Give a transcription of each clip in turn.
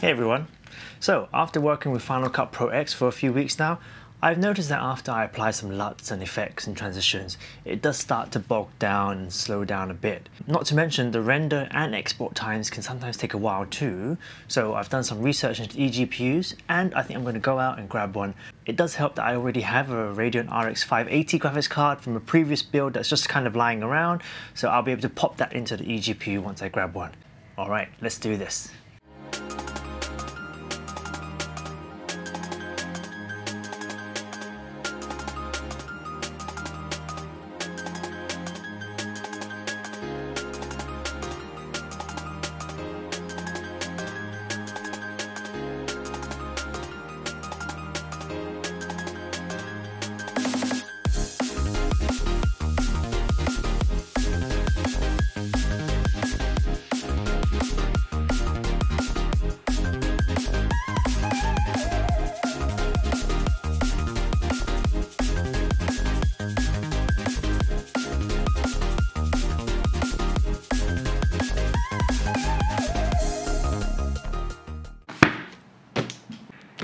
Hey everyone. So, after working with Final Cut Pro X for a few weeks now, I've noticed that after I apply some LUTs and effects and transitions, it does start to bog down and slow down a bit. Not to mention the render and export times can sometimes take a while too, so I've done some research into eGPUs and I think I'm going to go out and grab one. It does help that I already have a Radeon RX 580 graphics card from a previous build that's just kind of lying around, so I'll be able to pop that into the eGPU once I grab one. Alright, let's do this.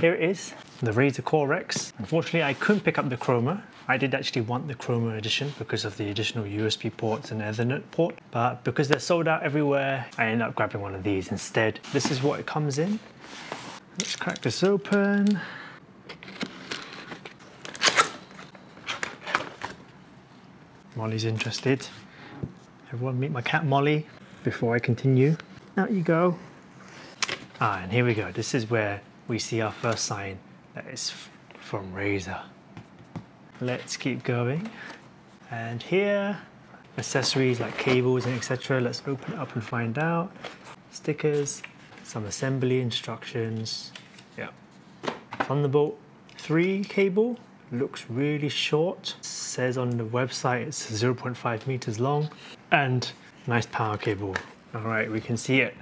Here it is, the Razer Core X. Unfortunately, I couldn't pick up the Chroma. I did actually want the Chroma edition because of the additional USB ports and Ethernet port, but because they're sold out everywhere, I ended up grabbing one of these instead. This is what it comes in. Let's crack this open. Molly's interested. Everyone meet my cat Molly before I continue. Out you go. Ah, and here we go. This is where we see our first sign that is from Razer. Let's keep going. And here, accessories like cables and etc. Let's open it up and find out. Stickers, some assembly instructions. Yeah. Thunderbolt 3 cable. Looks really short. Says on the website it's 0.5 meters long. And nice power cable. All right, we can see it.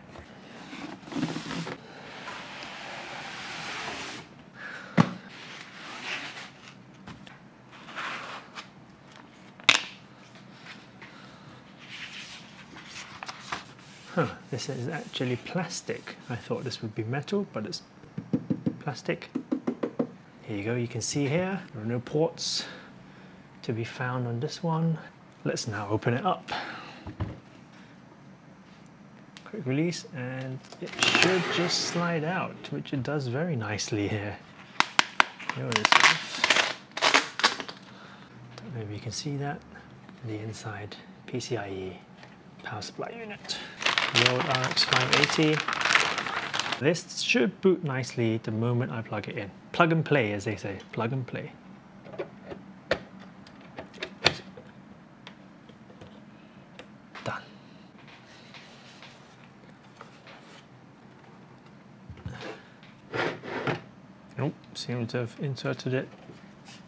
Huh, this is actually plastic. I thought this would be metal, but it's plastic. Here you go, you can see here, there are no ports to be found on this one. Let's now open it up. Quick release, and it should just slide out, which it does very nicely here. There it is. You can see that. The inside PCIe power supply unit the old RX 580. This should boot nicely the moment I plug it in. Plug and play, as they say, plug and play. Done. Nope, seem to have inserted it.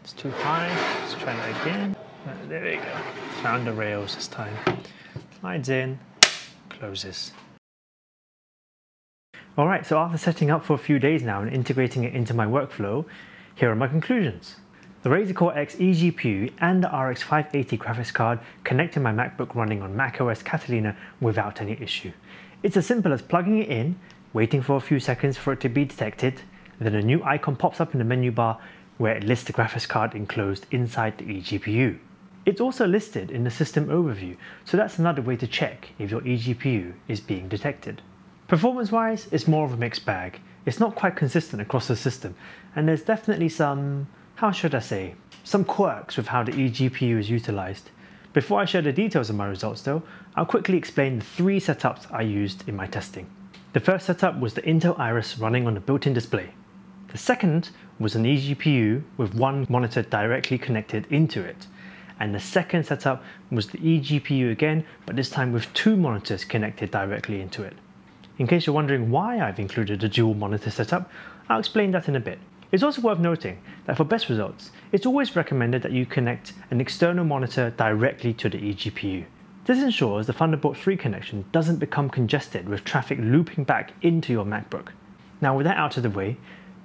It's too high. Let's try that again. There we go. Found the rails this time. Slides in, closes. Alright, so after setting up for a few days now and integrating it into my workflow, here are my conclusions. The Razer Core X eGPU and the RX 580 graphics card connect to my MacBook running on macOS Catalina without any issue. It's as simple as plugging it in, waiting for a few seconds for it to be detected, then a new icon pops up in the menu bar where it lists the graphics card enclosed inside the eGPU. It's also listed in the system overview, so that's another way to check if your eGPU is being detected. Performance wise, it's more of a mixed bag. It's not quite consistent across the system, and there's definitely some, how should I say, some quirks with how the eGPU is utilized. Before I share the details of my results though, I'll quickly explain the three setups I used in my testing. The first setup was the Intel Iris running on a built-in display. The second was an eGPU with one monitor directly connected into it and the second setup was the eGPU again, but this time with two monitors connected directly into it. In case you're wondering why I've included a dual monitor setup, I'll explain that in a bit. It's also worth noting that for best results, it's always recommended that you connect an external monitor directly to the eGPU. This ensures the Thunderbolt 3 connection doesn't become congested with traffic looping back into your MacBook. Now with that out of the way,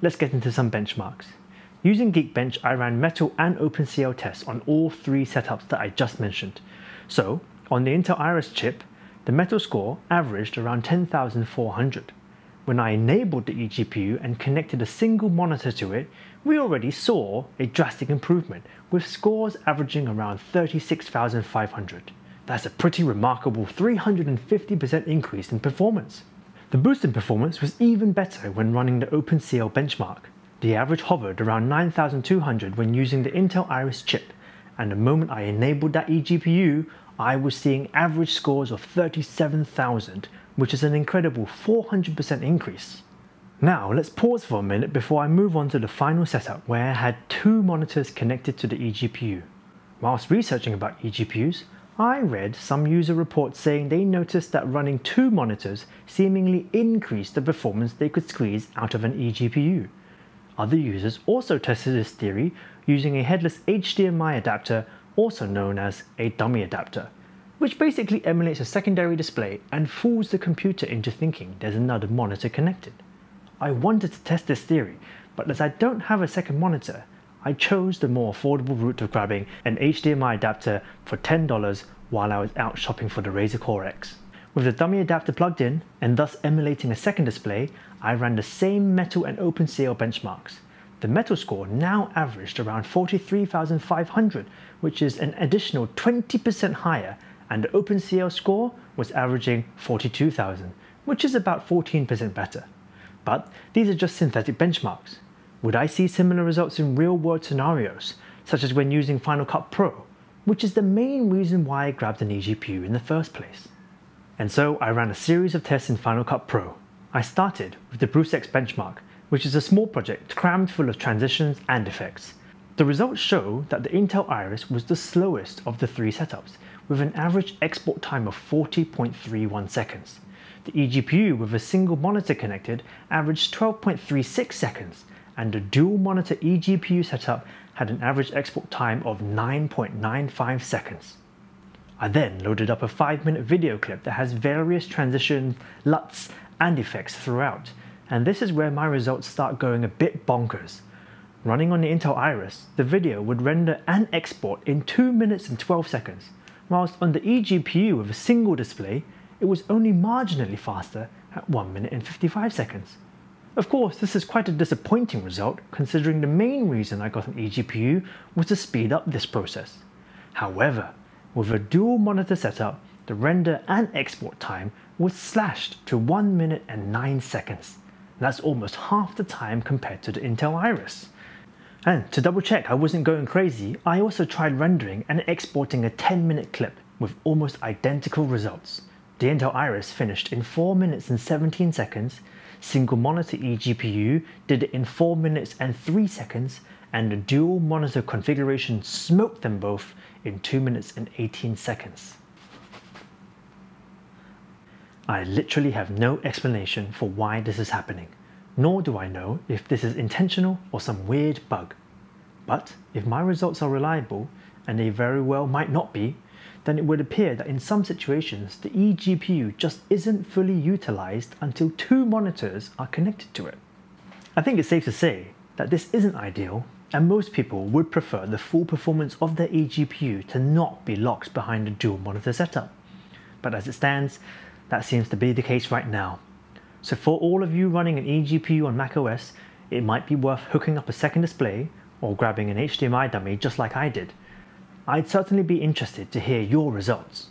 let's get into some benchmarks. Using Geekbench, I ran Metal and OpenCL tests on all three setups that I just mentioned. So, on the Intel Iris chip, the Metal score averaged around 10,400. when I enabled the eGPU and connected a single monitor to it, we already saw a drastic improvement, with scores averaging around 36,500. That's a pretty remarkable 350% increase in performance. The boost in performance was even better when running the OpenCL benchmark. The average hovered around 9200 when using the Intel Iris chip, and the moment I enabled that eGPU, I was seeing average scores of 37,000, which is an incredible 400% increase. Now let's pause for a minute before I move on to the final setup where I had two monitors connected to the eGPU. Whilst researching about eGPUs, I read some user reports saying they noticed that running two monitors seemingly increased the performance they could squeeze out of an eGPU. Other users also tested this theory using a headless HDMI adapter also known as a dummy adapter, which basically emulates a secondary display and fools the computer into thinking there's another monitor connected. I wanted to test this theory, but as I don't have a second monitor, I chose the more affordable route of grabbing an HDMI adapter for $10 while I was out shopping for the Razer Core X. With the dummy adapter plugged in, and thus emulating a second display, I ran the same metal and OpenCL benchmarks. The metal score now averaged around 43,500, which is an additional 20% higher, and the OpenCL score was averaging 42,000, which is about 14% better. But these are just synthetic benchmarks. Would I see similar results in real world scenarios, such as when using Final Cut Pro, which is the main reason why I grabbed an eGPU in the first place? And so I ran a series of tests in Final Cut Pro. I started with the BruceX benchmark, which is a small project crammed full of transitions and effects. The results show that the Intel Iris was the slowest of the three setups, with an average export time of 40.31 seconds. The eGPU with a single monitor connected averaged 12.36 seconds, and the dual monitor eGPU setup had an average export time of 9.95 seconds. I then loaded up a 5 minute video clip that has various transitions, LUTs, and effects throughout, and this is where my results start going a bit bonkers. Running on the Intel Iris, the video would render and export in 2 minutes and 12 seconds, whilst on the eGPU with a single display, it was only marginally faster at 1 minute and 55 seconds. Of course, this is quite a disappointing result considering the main reason I got an eGPU was to speed up this process. However, with a dual monitor setup, the render and export time was slashed to 1 minute and 9 seconds. That's almost half the time compared to the Intel Iris. And to double check I wasn't going crazy, I also tried rendering and exporting a 10 minute clip with almost identical results. The Intel Iris finished in 4 minutes and 17 seconds, single monitor eGPU did it in 4 minutes and 3 seconds, and the dual monitor configuration smoked them both in 2 minutes and 18 seconds. I literally have no explanation for why this is happening, nor do I know if this is intentional or some weird bug. But if my results are reliable, and they very well might not be, then it would appear that in some situations the eGPU just isn't fully utilized until two monitors are connected to it. I think it's safe to say that this isn't ideal and most people would prefer the full performance of their eGPU to not be locked behind a dual monitor setup. But as it stands, that seems to be the case right now. So for all of you running an eGPU on macOS, it might be worth hooking up a second display or grabbing an HDMI dummy just like I did. I'd certainly be interested to hear your results.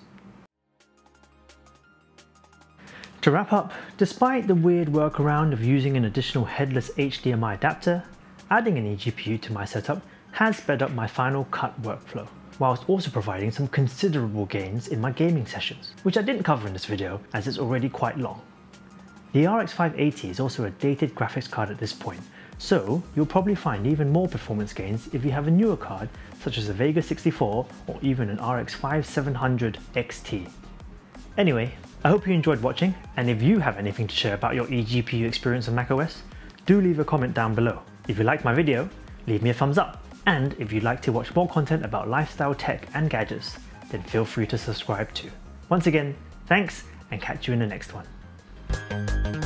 To wrap up, despite the weird workaround of using an additional headless HDMI adapter, adding an eGPU to my setup has sped up my Final Cut workflow whilst also providing some considerable gains in my gaming sessions, which I didn't cover in this video as it's already quite long. The RX 580 is also a dated graphics card at this point, so you'll probably find even more performance gains if you have a newer card such as a Vega 64 or even an RX 5700 XT. Anyway, I hope you enjoyed watching and if you have anything to share about your eGPU experience on macOS, do leave a comment down below. If you liked my video, leave me a thumbs up and if you'd like to watch more content about lifestyle tech and gadgets, then feel free to subscribe too. Once again, thanks and catch you in the next one.